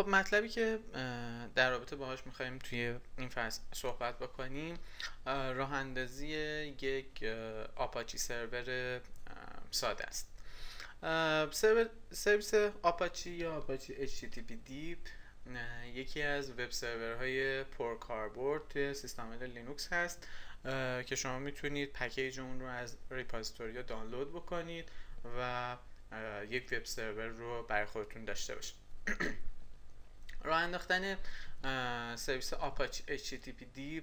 خب مطلبی که در رابطه باهاش می‌خوایم توی این فصل صحبت بکنیم راه اندازی یک Apache server ساده است. سرویس آپاچی یا Apache HTTPD یکی از web server های پرکاربرد توی سیستم لینوکس هست که شما می‌تونید package اون رو از repository دانلود بکنید و یک web server رو برای خودتون داشته باشید. راه انداختن سرویس Apache HTTPD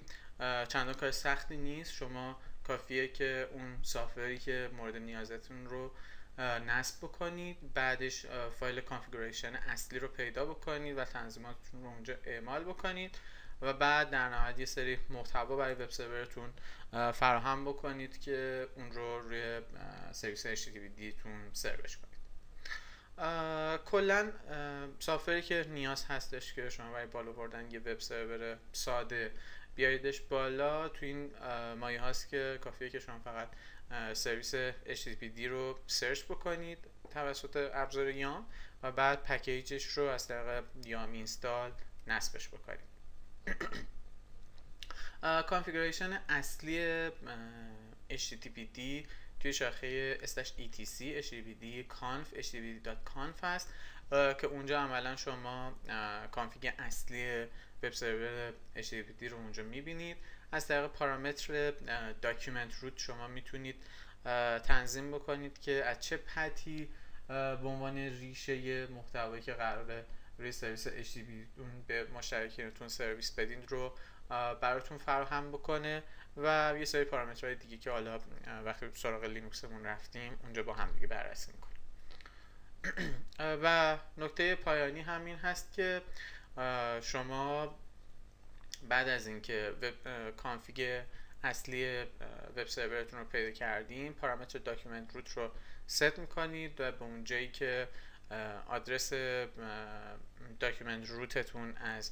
چندان کار سختی نیست. شما کافیه که اون software ی که مورد نیازتون رو نصب بکنید. بعدش فایل configuration اصلی رو پیدا بکنید و تنظیماتتون رو اونجا اعمال بکنید. و بعد در نهایت یه سری محتوا برای web server تون فراهم بکنید که اون رو روی سرویس HTTPD تون سروش کنید. کلا software ی که نیاز هستش که شما برای بالا بردن یه وب سرور ساده بیاریدش بالا تو این مایه هاست که کافیه که شما فقط سرویس HTTPD رو search بکنید توسط ابزار yum و بعد package ش رو از طریق yum install نصبش بکنید. configuration اصلی HTTPD توی شاخه etc httpd conf httpd.conf هست که اونجا عملا شما config اصلی وب سرور HTTPD رو اونجا می‌بینید. از طریق پارامتر document root شما می‌تونید تنظیم بکنید که از چه path ی به عنوان ریشه محتوایی که قراره روی سرویس HTTP به مشترکینتون سرویس بدین رو براتون فراهم بکنه. و یه سری پارامترهای دیگه که حالا وقتی سراغ لینوکسمون رفتیم اونجا با هم دیگه بررسی می‌کنیم. و نکته پایانی همین هست که شما بعد از اینکه config اصلی وب سرورتون رو پیدا کردیم پارامتر document root رو ست می‌کنید و به اون جایی که آدرس document root تون از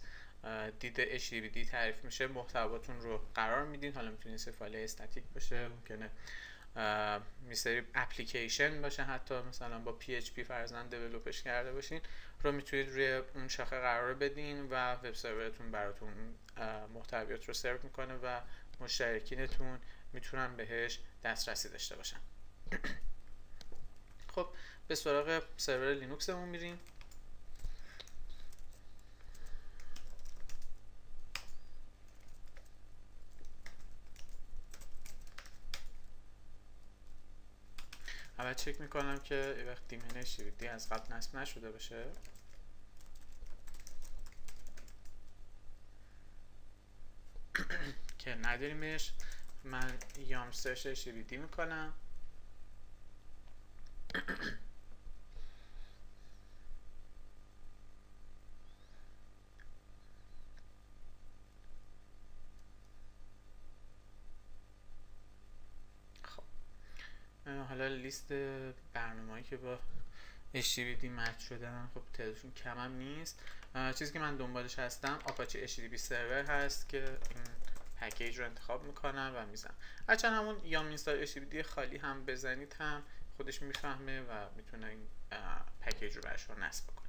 دید HTTPD تعریف میشه محتواتون رو قرار میدین. حالا می‌تونه سه فایل استاتیک باشه ممکنه یه سری اپلیکیشن باشه حتی مثلا با PHP فرضا develop ش کرده باشین رو می‌تونید روی اون شاخه قرار بدین و وب سرورتون براتون محتویات رو سرو می‌کنه و مشترکینتون می‌تونن بهش دسترسی داشته باشن. خب به سراغ سرور لینوکسمون میریم. اول چک می‌کنم که یه وقت دیمنش دی از قبل نصب نشده باشه. که نداریمش. من یام سرچ شیویدی می‌کنم حالا لیست برنامه‌ای که با HTTPD مچ شدن خب تعدادشون کم هم نیست چیزی که من دنبالش هستم آپاچی HTTP سرور هست که پکیج رو انتخاب می‌کنم و می‌زنم هرچند همون یام اینستال HTTPD خالی هم بزنید هم خودش می‌فهمه و می‌تونه این پکیج رو برش نصب کنه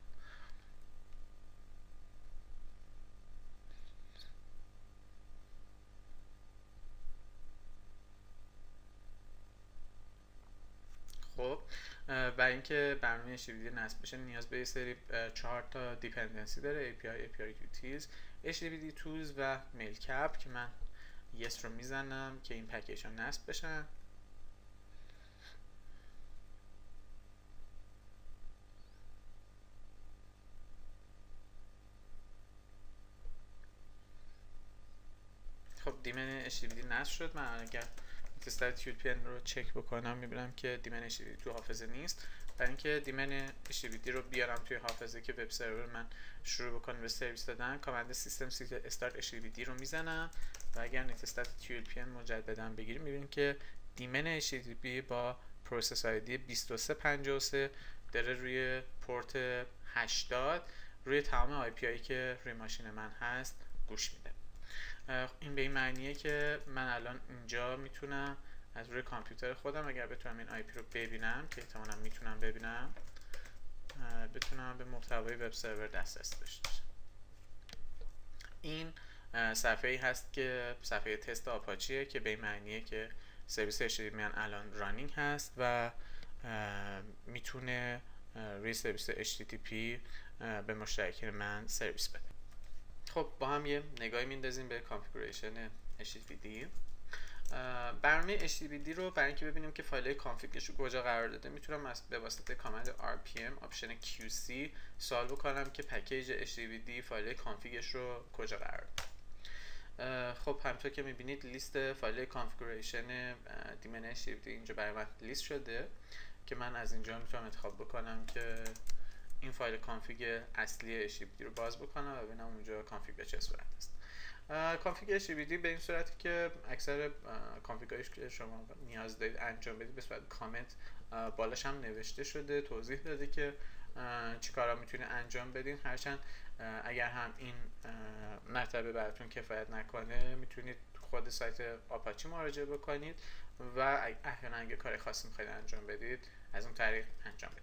خب برای اینکه برنامه HTTPD نصب بشه نیاز به یه سری چهار تا دیپندنسی داره API, API Utils, HTTPD Tools و Mailcap که من yes رو می‌زنم که این پکیج ها نصب بشن. خب دیمن HTTPD نصب شد. من اگر تستر تیوپین رو چک بکنم می‌بینم که دیمن HTTPD تو حافظه نیست. برای اینکه دیمن HTTPD رو بیارم توی حافظه که وب سرور من شروع بکنه به سرویس دادن command system start HTTPD رو می‌زنم و اگر netstat tulpn مجددا بگیریم می‌بینیم که daemon HTTP با process ID 2353 داره روی پورت 80 روی تمام IP هایی که روی ماشین من هست گوش میده. این به این معنیه که من الان اینجا می‌تونم از روی کامپیوتر خودم اگر بتونم این IP رو ببینم که احتمالا می‌تونم ببینم بتونم به محتوای وب سرور دسترسی داشته این صفحه ای هست که صفحه تست آپاچیه که به معنیه که سرویس HTTP الان running هست و می‌تونه روی سرویس HTTP به مشترکین من سرویس بده. خب با هم یه نگاهی میندازیم به configuration HTTPD برنامه HTTPD رو برای اینکه ببینیم که فایل config ش رو کجا قرار داده می‌تونم به واسطه command RPM option QC سوال بکنم که package HTTPD فایل config ش رو کجا قرار داده. خب همونطور که می‌بینید لیست فایل configuration daemon HTTPD اینجا برای من لیست شده که من از اینجا می‌تونم انتخاب بکنم که این فایل config اصلی HTTPD رو باز بکنم و ببینم اونجا config به چه صورت است. config HTTPD به این صورتی که اکثر config هایی که شما نیاز دارید انجام بدید به صورت کامنت بالاش هم نوشته شده توضیح داده که چیکارا می‌تونید انجام بدین. هرچند اگر هم این مرتبه براتون کفایت نکنه می‌تونید خود سایت آپاچی مراجعه بکنید و احیانا اگه کار خاصی می‌خواید انجام بدید از اون طریق انجام بدید.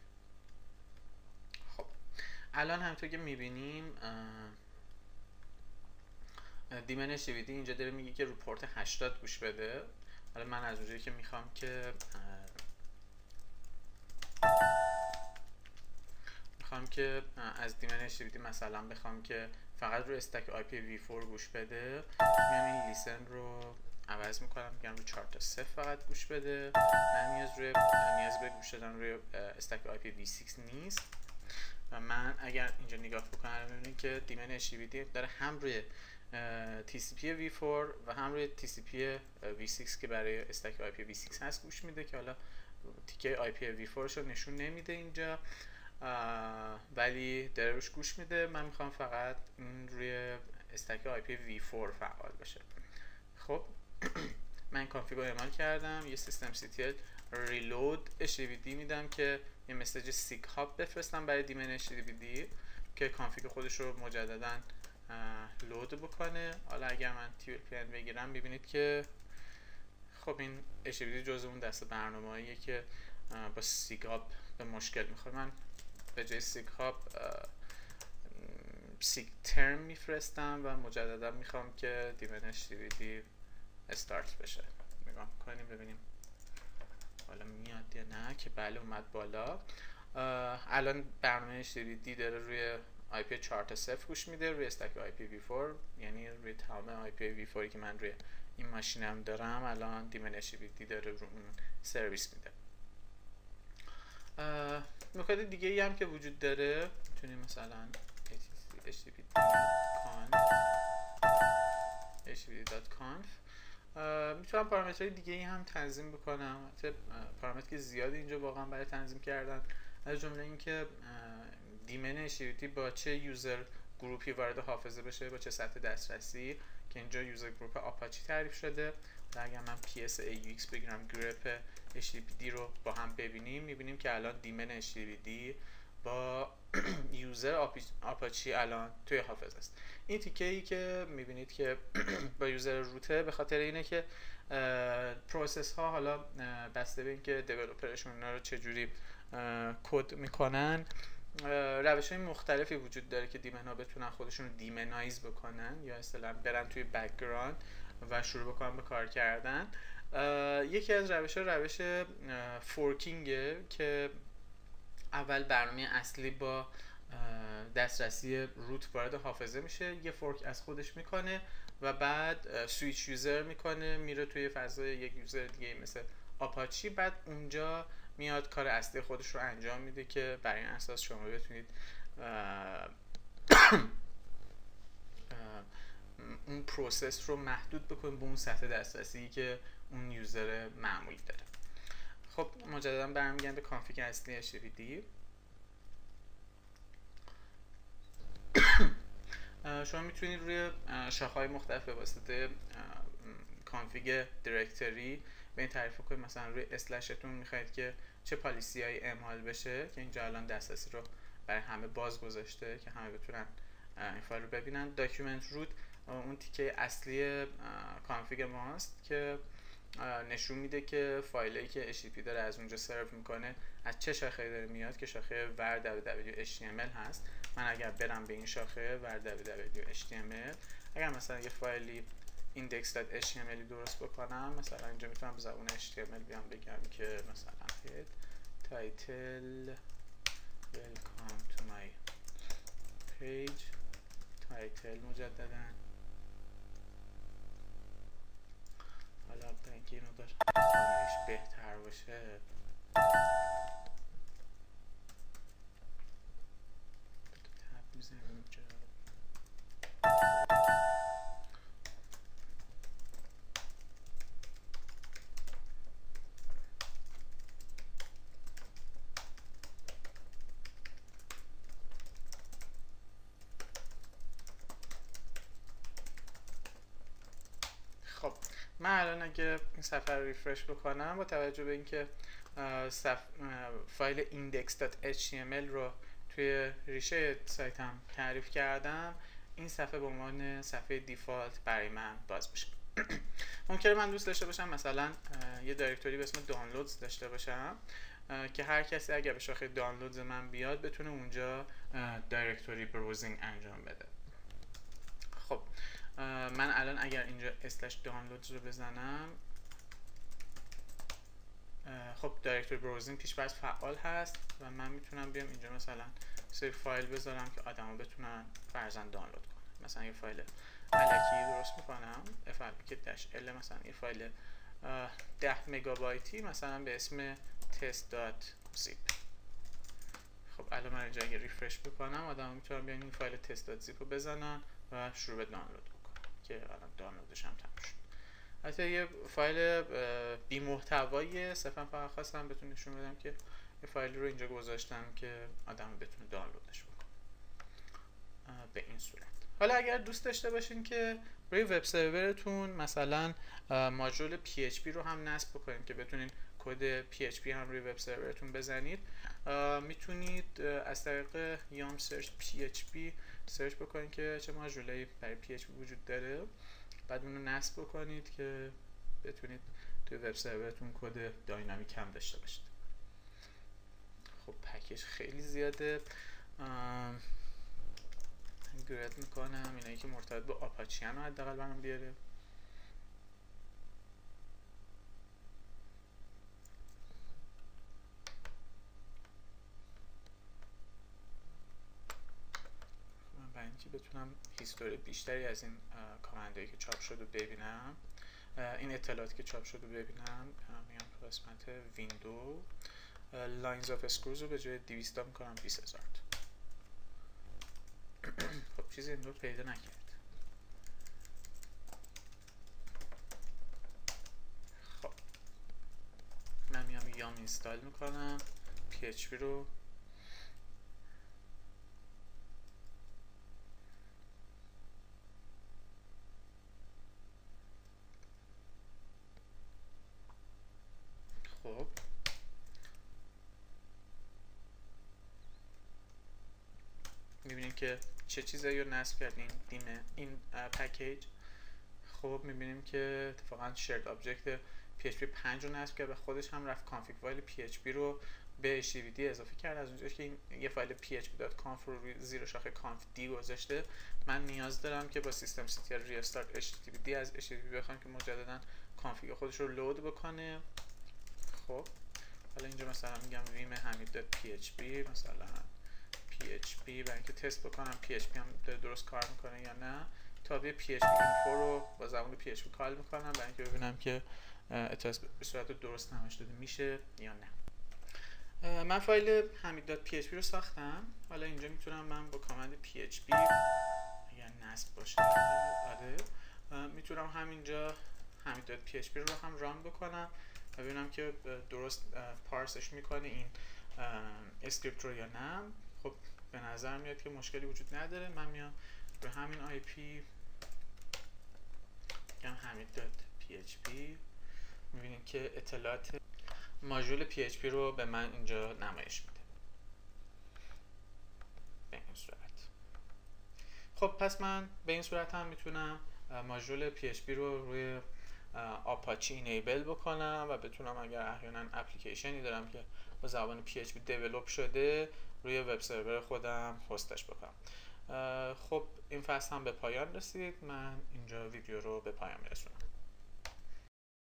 خب الان همطور که می‌بینیم دیمن شیویدی اینجا داره میگه که رو پورت 80 گوش بده. حالا من از اونجایی که می‌خوام که می‌خوام که از daemon HTTPD مثلا بخوام که فقط رو stack IP v 4 گوش بده. میام این listen رو عوض می‌کنم میگم رو 4 تا 0 فقط گوش بده. من نیاز روی نیاز به گوش دادن روی stack IP v 6 نیست. و من اگر اینجا نگاه بکنم می‌بینید که daemon HTTPD داره هم روی TCP v4 و هم روی TCP v6 که برای stack IP v6 هست گوش میده که حالا تیکه IP v4 رو نشون نمیده اینجا. ولی داره روش گوش میده. من می‌خوام فقط این روی stack IP v4 فعال باشه خب من config رو اعمال کردم. یه systemctl reload HTTPD میدم که یه message SIGHUP بفرستم برای daemon HTTPD که config خودش رو مجددا load بکنه. حالا اگر من tulpn بگیرم می‌بینید که خب این HTTPD جزء اون دسته برنامه‌ایه که با SIGHUP به مشکل می‌خوره. من به جای SIGHUP SIGTERM میفرستم و مجددا می‌خوام که daemon HTTPD start بشه. نگاه کنیم ببینیم. حالا میاد یا نه؟ که بله اومد بالا. الان برنامه HTTPD داره روی IP 4 تا 0 گوش میده روی استک IPv4 یعنی روی تمام IPv4 که من روی این ماشینم دارم الان دیمن HTTPD داره رو اون سرویس میده. نکات دیگه ای هم که وجود داره می‌تونیم مثلا http http.conf می‌تونم پارامترهای دیگه ای هم تنظیم بکنم. پارامتر زیادی اینجا واقعا برای تنظیم کردن از جمله اینکه daemon HTTP با چه user group ی وارد حافظه بشه؟ با چه سطح دسترسی؟ که اینجا user group آپاچی تعریف شده. و اگر من ps aux بگیرم grep HTTPD رو با هم ببینیم می‌بینیم که الان daemon HTTPD با user آپاچی الان توی حافظه است. این تیکه ای که می‌بینید که با user root ه به خاطر اینه که process ها حالا بسته به اینکه developer شون رو چجوری کد می‌کنن. روش های مختلفی وجود داره که daemon ها بتونن خودشون رو daemonize بکنن یا اصطلاحا برن توی background و شروع بکنن به کار کردن. یکی از روش ها روش forking ه که اول برنامه اصلی با دسترسی root وارد حافظه میشه. یه fork از خودش می‌کنه و بعد switch user می‌کنه میره توی فضای یک user دیگه مثل آپاچی بعد اونجا میاد کار اصلی خودش رو انجام میده که بر این اساس شما بتونید اون process رو محدود بکنید به اون سطح دسترسی که اون user معمولی داره. خب مجددا برمیگردم به config اصلی HTTPD شما می‌تونید روی شاخه‌های مختلف به واسطه config directory به تعریف کنید مثلا روی slash تون می‌خواید که چه policy های اعمال بشه که اینجا الان دسترسی رو برای همه باز گذاشته که همه بتونن این فایل رو ببینن. document root اون تیکه اصلی config ماست که نشون میده که فایلی که HTTP داره از اونجا سرو می‌کنه از چه شاخه داره میاد که شاخه var HTML هست. من اگر برم به این شاخه ور HTML اگر مثلا یه فایلی index.html درست بکنم. مثلا اینجا می‌تونم به زبان HTML بیام بگم که مثلا head title welcome to my page. Title مجددا. حالا به اینکه بهتر باشه. من الان اگه این صفحه رو ریفرش بکنم با توجه به اینکه صف... فایل index.html رو توی ریشه سایتم تعریف کردم این صفحه به عنوان صفحه دیفالت برای من باز بشه ممکنه من دوست داشته باشم مثلا یه دایرکتوری به اسم دانلودز داشته باشم که هر کسی اگر به شاخه دانلودز من بیاد بتونه اونجا دایرکتوری بروزینگ انجام بده. من الان اگر اینجا اسلش دانلود رو بزنم خب دایرکتوری بروزینگ پیش باید فعال هست و من می‌تونم بیام اینجا مثلا سری فایل بذارم که آدما بتونن فرزن دانلود کنن. مثلا یه فایل علکی درست می‌کنم داش ال مثلا یه فایل 10 مگابایتی مثلا به اسم test.zip خب الان من اینجا اگه ریفرش بکنم آدم می‌تونم بیان این فایل test.zip رو بزنن و شروع به دانلود. که الان دانلودش هم تموم شد. یه فایل بی محتوای صرفا فقط خواستم بهتون نشون بدم که یه فایل رو اینجا گذاشتم که آدم بتونه دانلودش بکنه. به این صورت. حالا اگر دوست داشته باشین که روی وب سرورتون مثلا ماژول PHP رو هم نصب بکنید که بتونین کد PHP هم روی وب سرورتون بزنید. می‌تونید از طریق یام سرچ PHP سرچ بکنید که چه ماژولایی برای PHP وجود داره. بعد اون رو نصب بکنید که بتونید توی وب سرورتون کد داینامیک هم داشته باشید. خب پکیج خیلی زیاده. گرد می‌کنم اینایی که مرتبط به آپاچی هم حداقل برام بیاره که بتونم history بیشتری از این command هایی که چاپ شده ببینم. این اطلاعاتی که چاپ شده ببینم میام تو قسمت window. lines of scrolls رو به جای 200 می‌کنم 20000 خب چیزی این پیدا نکرد. خب. من میام yum install می‌کنم. PHP رو که چه چیزایی رو نصب کردیم این این پکیج خب می‌بینیم که اتفاقا شرد آبجکت PHP 5 رو نصب کرد و خودش هم رفت config file PHP رو به HTTPD اضافه کرد. از اونجاش که این یه فایل php.conf رو زیر شاخه conf.d گذاشته. من نیاز دارم که با systemctl restart HTTPD از HTTP بخوام که مجددا config خودش رو load بکنه. خب حالا اینجا مثلا میگم vim حمید.php مثلا PHP برای اینکه تست بکنم PHP هم داره درست کار می‌کنه یا نه. تابع PHP info رو با زبان PHP call می‌کنم برای اینکه ببینم که اطلاعات به صورت درست نمایش داده میشه یا نه. من فایل حمید.php رو ساختم. حالا اینجا می‌تونم من با command PHP اگر نصب باشه آره. می‌تونم همینجا حمید.php رو هم run بکنم و ببینم که درست parse ش می‌کنه این script رو یا نه. خب به نظر میاد که مشکلی وجود نداره. من میام به همین IP. میگم همین دات PHP. می‌بینیم که اطلاعات ماژول PHP رو به من اینجا نمایش میده. به این صورت. خب پس من به این صورت هم می‌تونم ماژول پی اچ پی رو روی Apache enable بکنم و بتونم اگر احیانا اپلیکیشنی دارم که با زبان PHP دیولپ شده روی وب سرور خودم هستش بکنم. خب این فصل هم به پایان رسید. من اینجا ویدیو رو به پایان میرسونم.